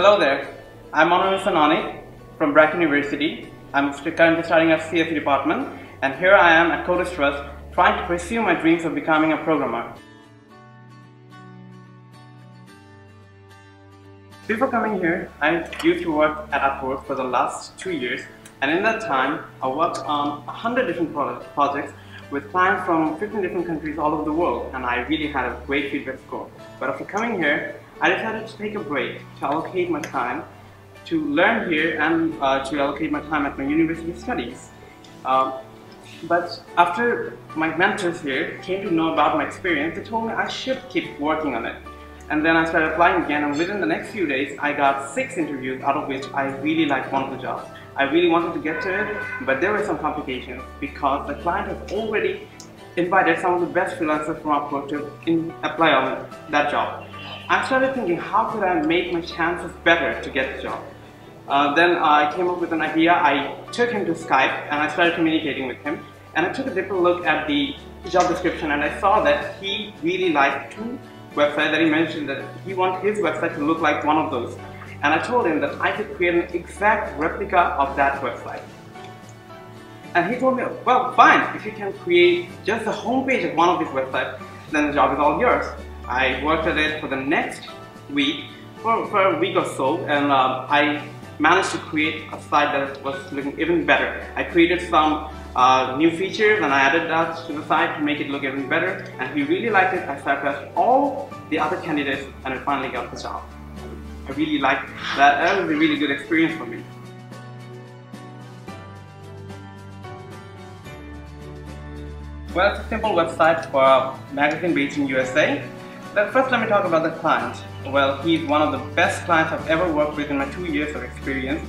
Hello there, I'm Anik Hossain from BRAC University. I'm currently studying at CSE department and here I am at Coders Trust trying to pursue my dreams of becoming a programmer. Before coming here, I used to work at Upwork for the last two years and in that time I worked on 100 different projects with clients from 15 different countries all over the world and I really had a great feedback score. But after coming here, I decided to take a break to allocate my time to learn here and uh, to allocate my time at my university studies. Um, but after my mentors here came to know about my experience, they told me I should keep working on it. And then I started applying again and within the next few days I got six interviews out of which I really liked one of the jobs. I really wanted to get to it, but there were some complications because the client has already invited some of the best freelancers from Upwork to apply on that job. I started thinking, how could I make my chances better to get the job? Uh, then I came up with an idea. I took him to Skype and I started communicating with him. And I took a deeper look at the job description and I saw that he really liked two websites that he mentioned that he wanted his website to look like one of those. And I told him that I could create an exact replica of that website. And he told me, well, fine, if you can create just the homepage of one of these websites, then the job is all yours. I worked at it for the next week, for, for a week or so, and um, I managed to create a site that was looking even better. I created some uh, new features and I added that to the site to make it look even better and he really liked it. I surpassed all the other candidates and I finally got the job. I really liked that. That was a really good experience for me. Well, it's a simple website for magazine in USA. First let me talk about the client. Well, he's one of the best clients I've ever worked with in my two years of experience.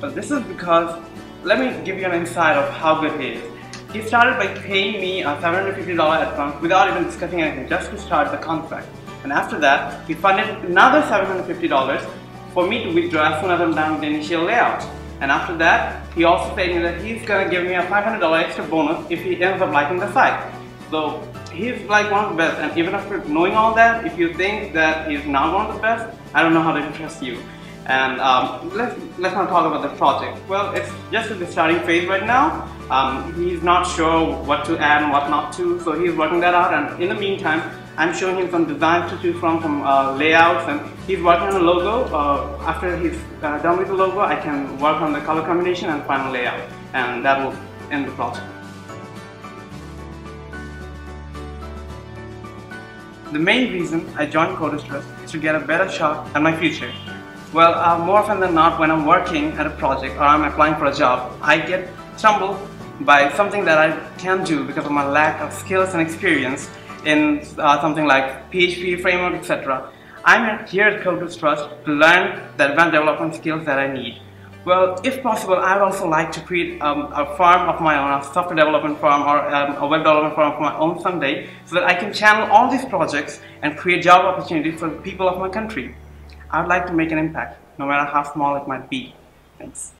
But this is because, let me give you an insight of how good he is. He started by paying me a $750 advance without even discussing anything, just to start the contract. And after that, he funded another $750 for me to withdraw as soon as I'm done with the initial layout. And after that, he also said that he's gonna give me a $500 extra bonus if he ends up liking the site. So he's like one of the best and even after knowing all that, if you think that he's not one of the best, I don't know how to trust you. And um, let's, let's not talk about the project. Well, it's just the starting phase right now. Um, he's not sure what to add and what not to, so he's working that out. And in the meantime, I'm showing him some designs to choose from, some uh, layouts, and he's working on a logo. Uh, after he's uh, done with the logo, I can work on the color combination and final layout, and that will end the project. The main reason I joined Coders is to get a better shot at my future. Well, uh, more often than not, when I'm working at a project or I'm applying for a job, I get stumbled by something that I can't do because of my lack of skills and experience in uh, something like PHP framework, etc. I'm here at Coders Trust to learn the advanced development skills that I need. Well, if possible, I would also like to create um, a farm of my own, a software development farm or um, a web development farm of my own someday, so that I can channel all these projects and create job opportunities for the people of my country. I would like to make an impact, no matter how small it might be. Thanks.